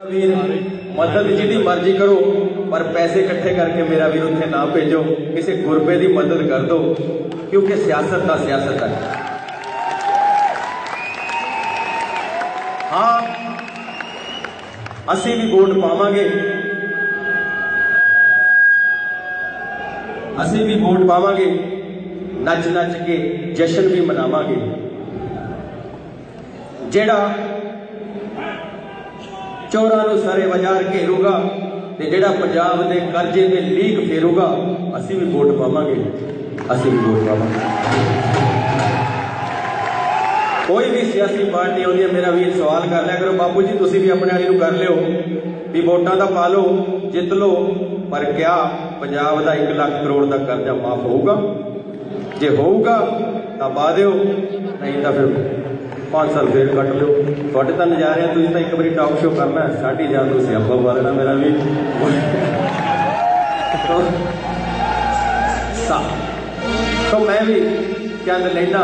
ਵੀਰ ਮਦਦ ਜਿਹਦੀ ਮਰਜ਼ੀ ਕਰੋ ਪਰ ਪੈਸੇ ਇਕੱਠੇ ਕਰਕੇ ਮੇਰਾ ਵੀਰ ਉੱਥੇ ਨਾ ਭੇਜੋ ਕਿਸੇ ਗੁਰਬੇ ਦੀ ਮਦਦ ਕਰ ਦਿਓ ਕਿਉਂਕਿ ਸਿਆਸਤ ਦਾ ਸਿਆਸਤ ਹੈ ਹਾਂ ਅਸੀਂ ਵੀ ਵੋਟ ਪਾਵਾਂਗੇ ਅਸੀਂ ਵੀ ਵੋਟ ਪਾਵਾਂਗੇ ਨੱਚ ਨੱਚ ਕੇ ਜਸ਼ਨ ਵੀ ਮਨਾਵਾਂਗੇ ਜਿਹੜਾ ਚੋਰਾਂ ਨੂੰ ਸਾਰੇ ਬਾਜ਼ਾਰ ਘੇਰੂਗਾ ਤੇ ਜਿਹੜਾ ਪੰਜਾਬ ਦੇ ਕਰਜ਼ੇ ਤੇ ਲੀਕ ਫੇਰੂਗਾ, ਅਸੀਂ ਵੀ ਵੋਟ ਪਾਵਾਂਗੇ। ਅਸੀਂ ਵੀ ਵੋਟ ਪਾਵਾਂਗੇ। ਕੋਈ ਵੀ ਸਿਆਸੀ ਪਾਰਟੀ ਆਉਂਦੀ ਹੈ, ਮੇਰਾ ਵੀਰ ਸਵਾਲ ਕਰ ਲਿਆ ਕਰੋ। ਬਾਪੂ ਜੀ, ਤੁਸੀਂ ਵੀ ਆਪਣੇ ਵਾਲੀ ਨੂੰ ਕਰ ਲਿਓ ਵੀ ਵੋਟਾਂ ਦਾ ਪਾ ਲਓ, ਜਿੱਤ ਲਓ, ਪਰ ਕਿਆ ਪੰਜਾਬ ਦਾ 1 ਲੱਖ ਕਰੋੜ ਦਾ ਕਰਜ਼ਾ ਮਾਫ ਹੋਊਗਾ? ਜੇ ਹੋਊਗਾ, ਤਾਂ ਪਾ ਦਿਓ, ਨਹੀਂ ਤਾਂ ਫਿਰ 5 ਸਾਲ ਫੇਰ ਕੱਟ ਲਿਓ ਤੁਹਾਡੇ ਤਾਂ ਨਜ਼ਾਰੇ ਆ ਤੁਸੀਂ ਤਾਂ ਇੱਕ ਵਾਰੀ ਟਾਕ ਸ਼ੋ ਕਰਨਾ ਹੈ, ਸਾਡੀ ਜਾਨ ਤੋਂ ਸਿਆਪਾ ਪਾ ਲੈਣਾ ਮੇਰਾ ਵੀ ਸਾ तो मैं भी चंद लेना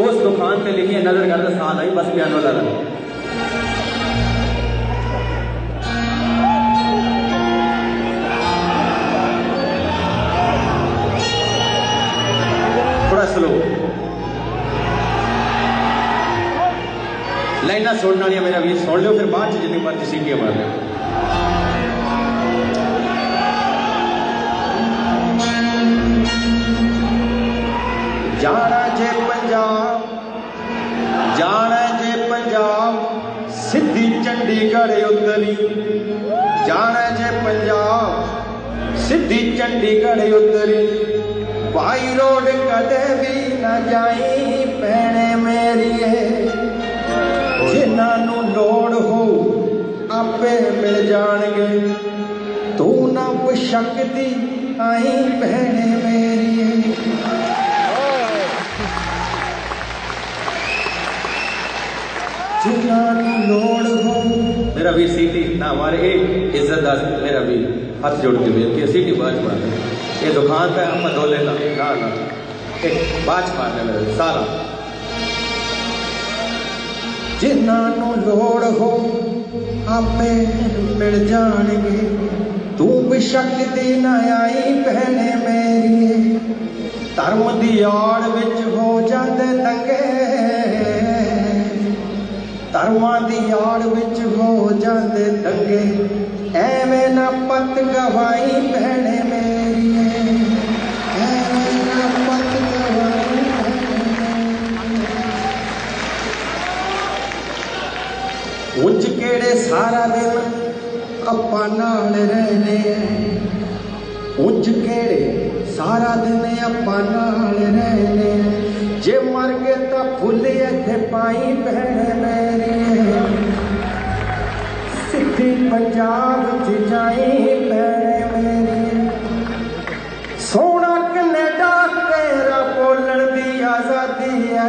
उस दुकान पे लिखी है नजर करते साल आई बस पियानो लगा लाइना सुनने वाली मेरा वीर सुन लो फिर बाद जितनी मर्जी सीटियां मार लो ਜਾਣਾ ਜੇ ਪੰਜਾਬ ਜਾਣਾ ਜੇ ਪੰਜਾਬ ਸਿੱਧੀ ਚੰਡੀਗੜ੍ਹ ਉਤਰੀ ਜਾਣਾ ਜੇ ਪੰਜਾਬ ਸਿੱਧੀ ਚੰਡੀਗੜ੍ਹ ਉਤਰੀ ਬਾਈ ਰੋਡ ਕਦੇ ਵੀ ਨਾ ਜਾਈ ਪੈਣੇ ਮੇਰੀਏ चमकती आई बहने मेरी। मेरा वीर सीटी, ना हमारे ये इज़्ज़त दस, मेरा वीर, हाथ जोड़ के बेनती है, सीटी बाज मार ये दुकान पे हम धो लेना ना ना, एक बाज मारने मेरा सारा ਜਿਨ੍ਹਾਂ ਨੂੰ ਲੋੜ ਹੋ, ਆਪੇ ਮਿਲ ਜਾਣਗੇ। ਤੂੰ ਬਿਸ਼ੱਕ ਦੀ ਨਾ ਆਈ ਭੈਣੇ ਮੇਰੀ, ਧਰਮ ਦੀ ਆੜ ਵਿੱਚ ਹੋ ਜਾਂਦੇ ਦੰਗੇ ਧਰਮਾਂ ਦੀ ਆੜ ਵਿੱਚ ਹੋ ਜਾਂਦੇ ਦੰਗੇ ਐਵੇਂ ਨਾ ਪਤ ਗਵਾਈ ਭੈਣੇ ਉੱਚ ਕਿਹੜੇ ਸਾਰਾ ਦਿਨ ਆਪਾਂ ਨਾਲ ਰਹਿੰਦੇ ਐ ਉੱਚ ਕਿਹੜੇ ਸਾਰਾ ਦਿਨ ਆਪਾਂ ਨਾਲ ਰਹਿੰਦੇ ਐ। ਜੇ ਮਰ ਗਏ ਤਾਂ ਫੁੱਲ ਇੱਥੇ ਪਾਈ ਭੈਣ ਮੇਰੀ ਸਿੱਧੀ ਪੰਜਾਬ ਚ ਜਾਈ ਭੈਣ ਮੇਰੀ ਸੋਹਣਾ ਕੈਨੇਡਾ ਤੇਰਾ ਬੋਲਣ ਦੀ ਆਜ਼ਾਦੀ ਹੈ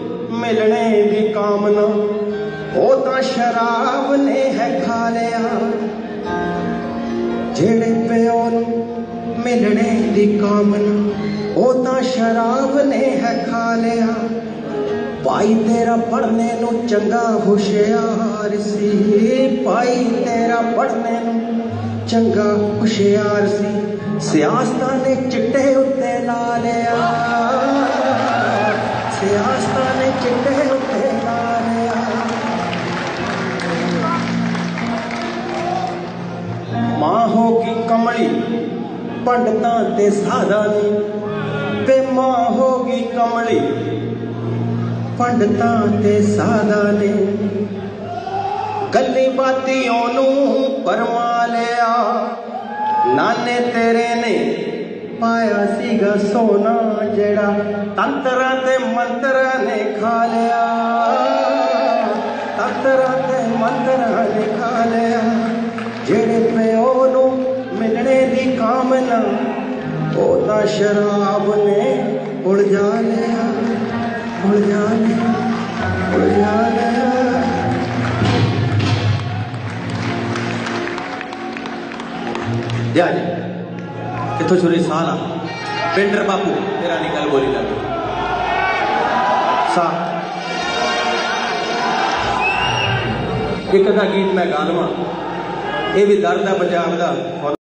ਮਿਲਣੇ ਦੀ ਕਾਮਨਾ ਉਹ ਤਾਂ ਸ਼ਰਾਬ ਨੇ ਹੈ ਖਾ ਲਿਆ। ਜਿਹੜੇ ਪਿਓ ਨੂੰ ਮਿਲਣੇ ਦੀ ਕਾਮਨਾ ਉਹ ਤਾਂ ਸ਼ਰਾਬ ਨੇ ਹੈ ਖਾ ਲਿਆ। ਭਾਈ ਤੇਰਾ ਪੜਨੇ ਨੂੰ ਚੰਗਾ ਹੁਸ਼ਿਆਰ ਸੀ। ਭਾਈ ਤੇਰਾ ਪੜਨੇ ਨੂੰ ਚੰਗਾ ਹੁਸ਼ਿਆਰ ਸੀ। ਸਿਆਸਤਾਂ ਨੇ ਚਿੱਟੇ ਉੱਤੇ ਲਾ ਲਿਆ। ਮਾਂ ਕਮਲੀ, ਪੰਡਤਾਂ ਤੇ ਸਾਧਾਂ ਦੀ ਤੇ ਮਾਂ ਹੋ ਗਈ ਕਮਲੀ। ਪੰਡਤਾਂ ਤੇ ਸਾਧਾਂ ਨੇ ਗੱਲੀ ਬਾਤੀਆਂ ਨੂੰ ਪਰਮਾ ਲਿਆ। ਨਾਨੇ ਤੇਰੇ ਨੇ ਪਾਇਆ ਸੀਗਾ ਸੋਨਾ ਜਿਹੜਾ ਤੰਤਰਾਂ ਤੇ ਮੰਤਰਾਂ ਨੇ ਖਾ ਲਿਆ। ਤੰਤਰਾਂ ਤੇ ਮੰਤਰਾਂ ਨੇ ਖਾ ਲਿਆ। ਜਿਹੜੇ मेरी कामना पोता शराब ने उड़ जा लिया, उड़ जा लिया, उड़ जा लिया। ध्यान किथो छुरी साला पेंटर बापू, तेरा निकल बोली लगे सा एक अदा गीत मैं गालवा ये भी दर्द है पंजाब का